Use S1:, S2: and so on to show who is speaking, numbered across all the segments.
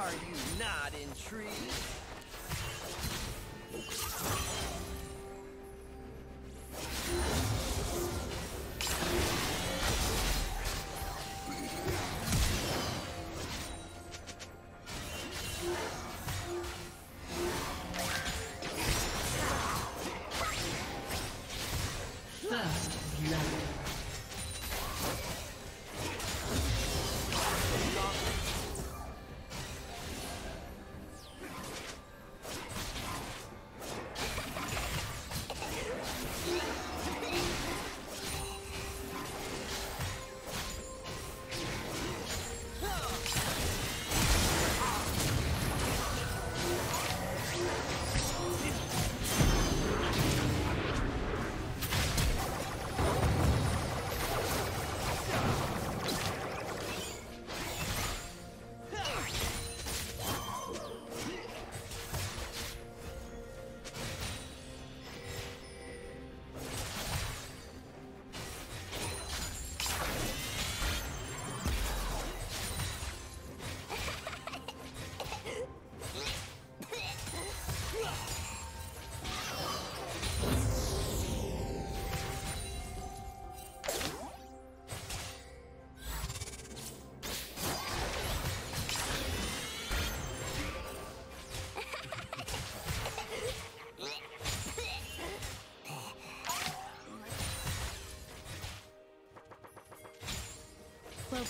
S1: Are you not intrigued?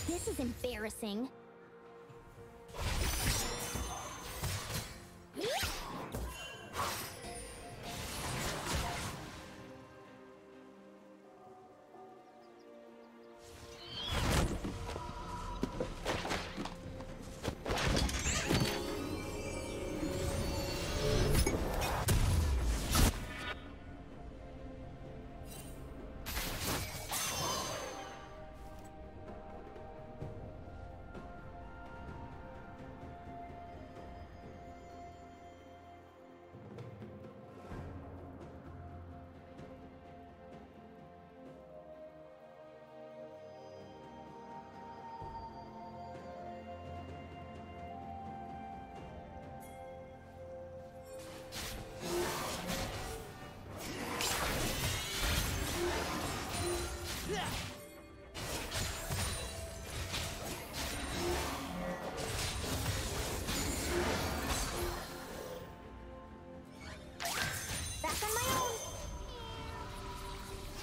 S2: This is embarrassing.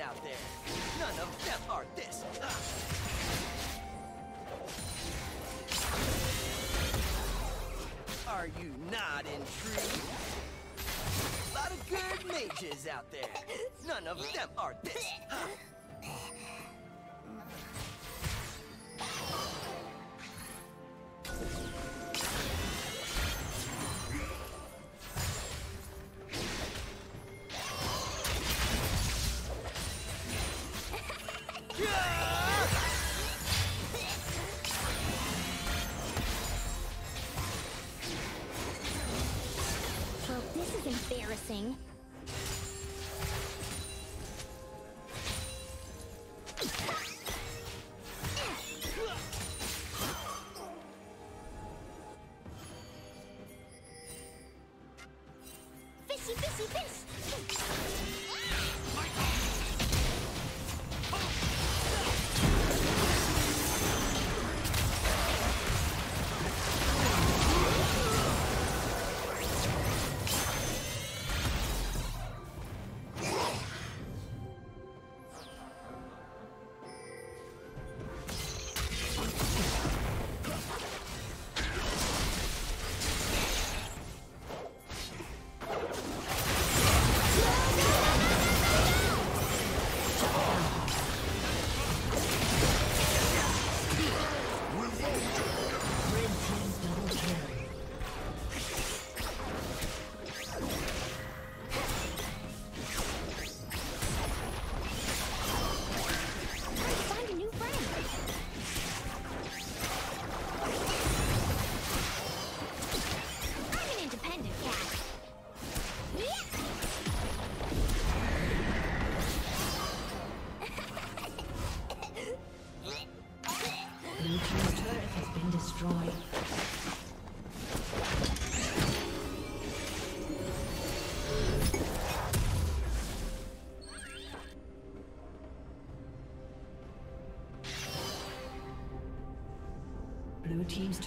S1: Out there. None of them are this. Ah. Are you not intrigued? A lot of good mages out there. None of them are this.
S2: Well, this is embarrassing.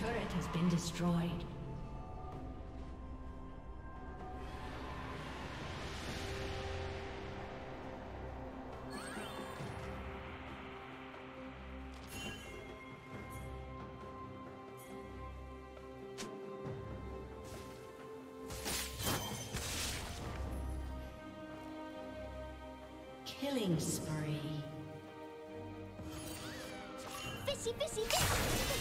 S3: Turret has been destroyed. Killing spree.
S2: Fishy, fishy, fish!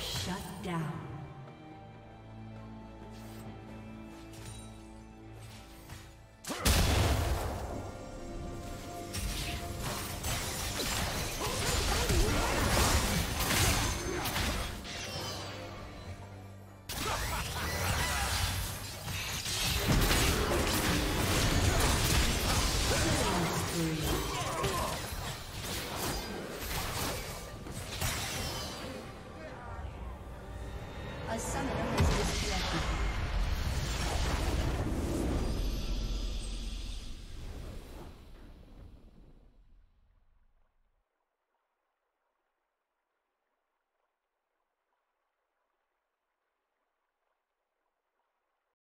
S3: Shut down.